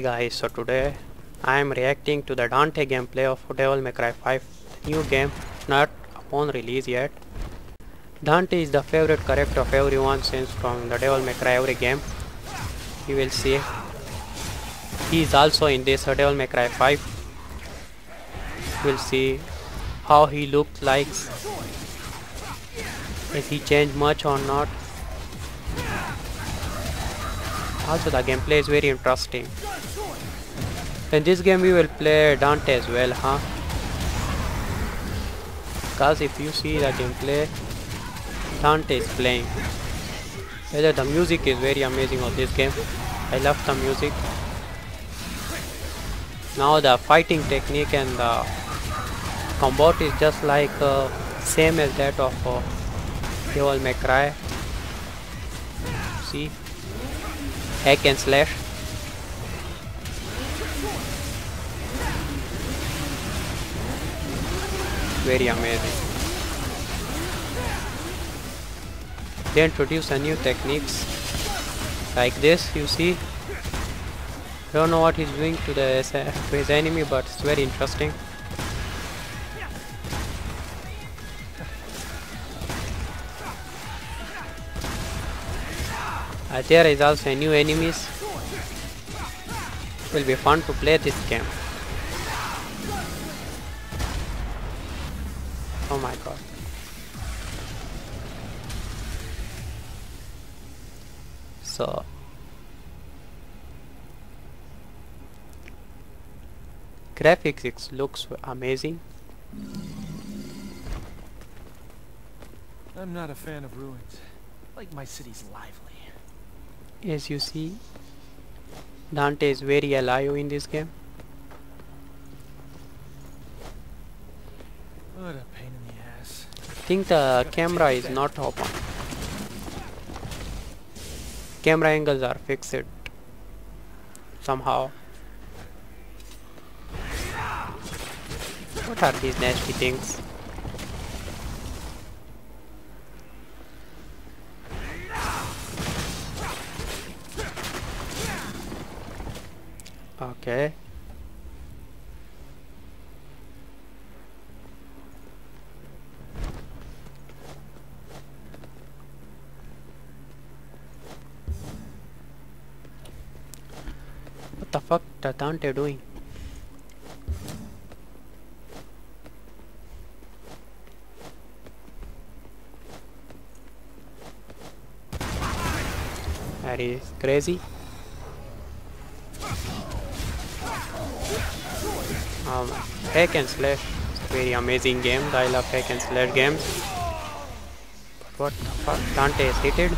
Guys, so today I am reacting to the Dante gameplay of Devil May Cry 5 new game not upon release yet. Dante is the favorite character of everyone since from the Devil May Cry every game. You will see. He is also in this Devil May Cry 5. You will see how he looks like. Has he changed much or not? Also the gameplay is very interesting. In this game we will play Dante as well, huh? Because if you see the gameplay, Dante is playing. Whether the music is very amazing of this game. I love the music. Now the fighting technique and the combat is just like uh, same as that of uh, Devil May Cry. See? Hack and slash. Very amazing. They introduce a new techniques like this you see. Don't know what he's doing to the to his enemy but it's very interesting. Uh, there is also a new enemies. It will be fun to play this game. Graphics it looks amazing. I'm not a fan of ruins. Like my cities lively. As you see, Dante is very alive in this game. What a pain in the ass. I think the camera is not open. Camera angles are fixed somehow. What are these nasty things? Okay. What the fuck the Dante doing? Is crazy. Um, hack and slash it's a very amazing game. I love hack and slash games. But what the fuck? Dante is hit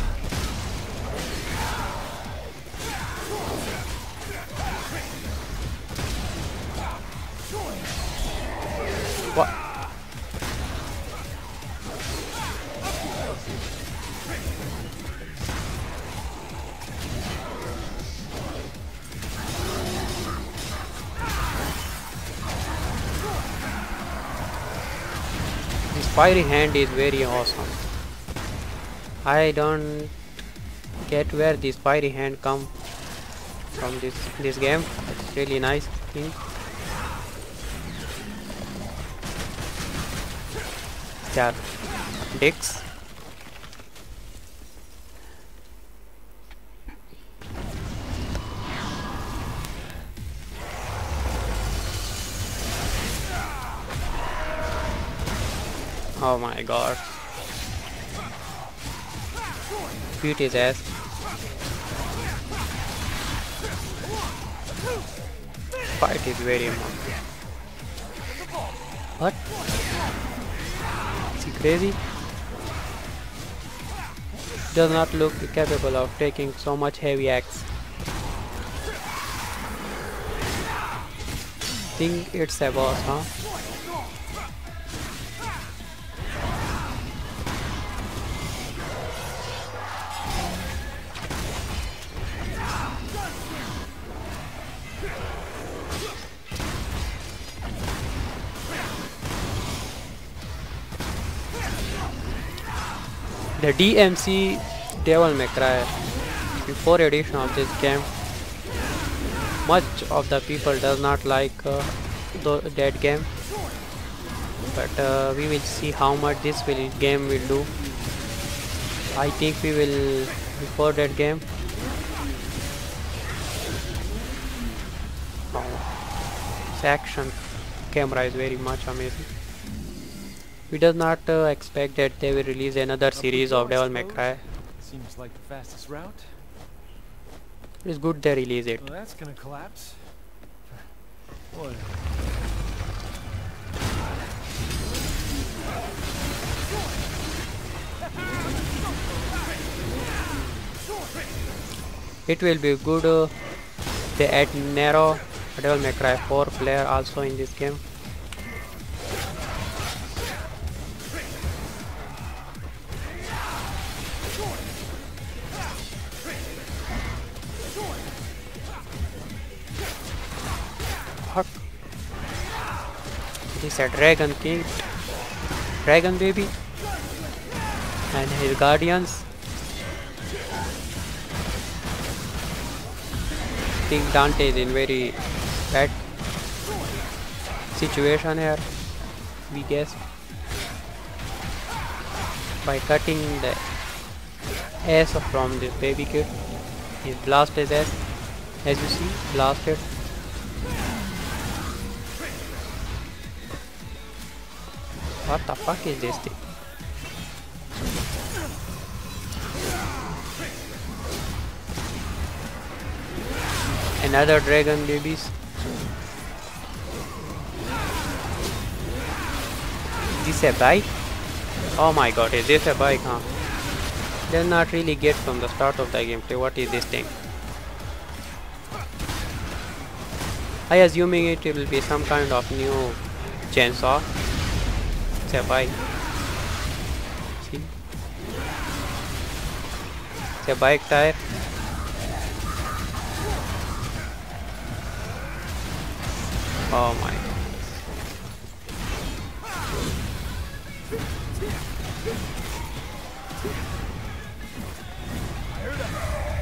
fiery hand is very awesome. I don't get where this fiery hand come from this this game. It's really nice thing. They dicks. Oh my god. Beat his ass. Fight is very important. What? Is he crazy? Does not look capable of taking so much heavy axe. Think it's a boss, huh? The DMC Devil May Cry. Before edition of this game much of the people does not like uh, the, that game. But uh, we will see how much this will game will do. I think we will before that game. Oh, this action camera is very much amazing we does not uh, expect that they will release another series of Devil May. Cry Seems like the fastest route. it's good they release it Well, that's gonna collapse. It will be good uh, they add Nero Devil May Cry 4 player also in this game This a dragon king dragon baby and his guardians. Think Dante is in very bad situation here we guess. By cutting the ass from this baby kid he blast his ass. As you see blasted what the fuck is this another dragon babies. This a bike? Oh my god is this a bike huh? Did not really get from the start of the gameplay. What is this thing? I assuming it will be some kind of new chainsaw a bike see it's a bike tire Oh my.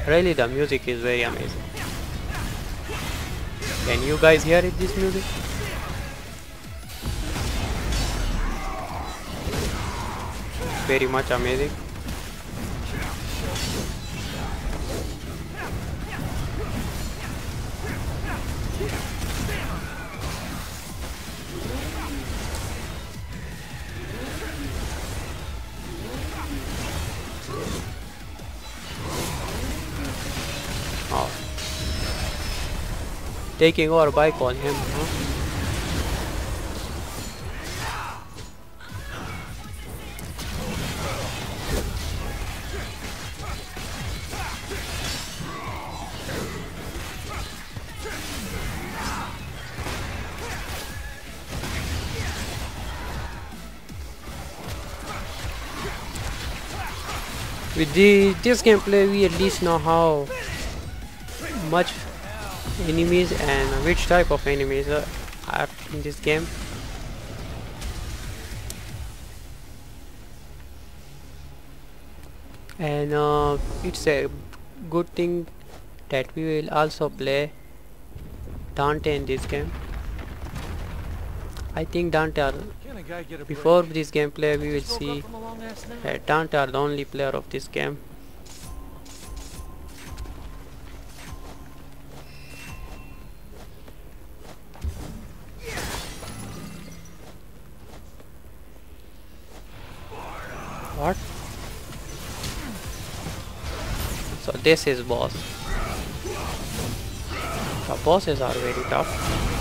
Really the music is very amazing. Can you guys hear it this music? Very much amazing. Oh. Taking our bike on him, huh? The, this gameplay, we at least know how much enemies and which type of enemies are in this game. And uh, it's a good thing that we will also play Dante in this game. I think Dante are, before this gameplay we will see uh, that Dante are the only player of this game. What? So this is boss. The bosses are very tough.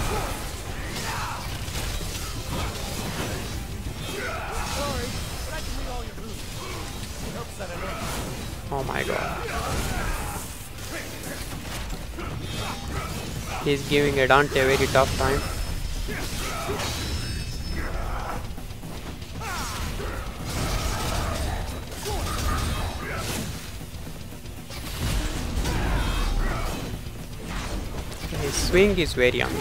Oh my god. He's giving a Dante a very tough time. His swing is very young.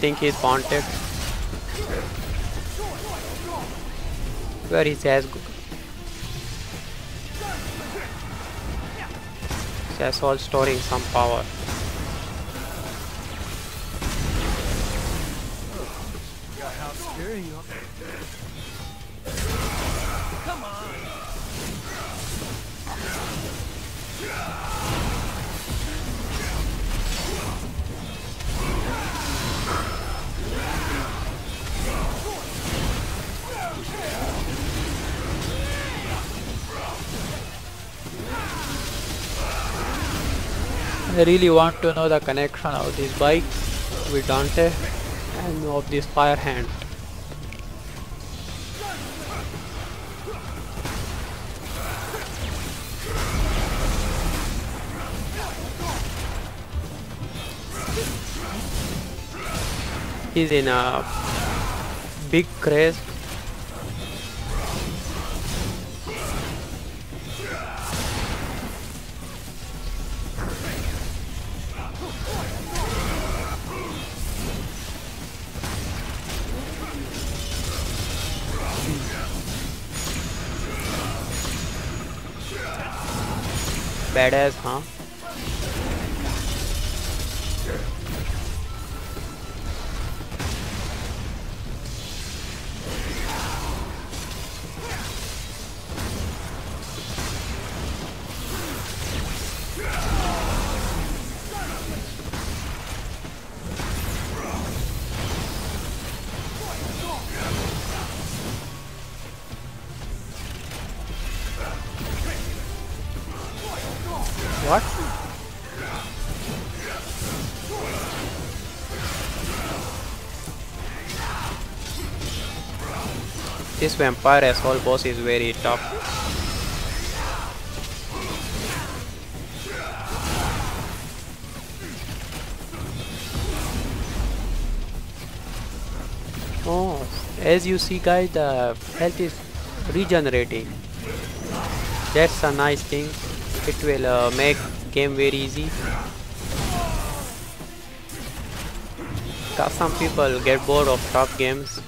Think he's wanted. Where is as good? That's all storing some power. How scary you I really want to know the connection of this bike with Dante and of this fire hand. He's in a big craze badass huh? what this vampire assault boss is very tough Oh, as you see guys, the health is regenerating. That's a nice thing. It will uh, make game very easy. Cause some people get bored of tough games.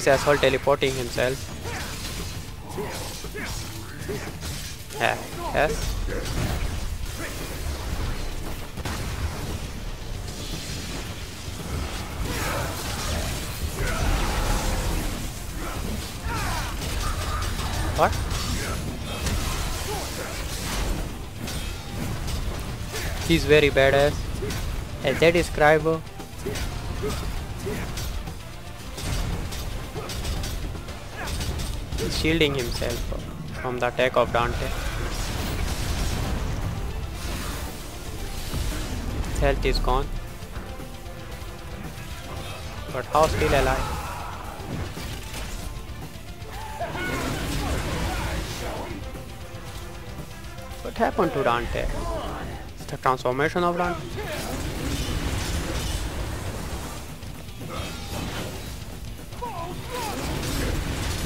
This asshole teleporting himself. Yeah, yes. What? He's very badass. As that is Scriber. Shielding himself from the attack of Dante. Health is gone. But how still alive? What happened to Dante? It's the transformation of Dante.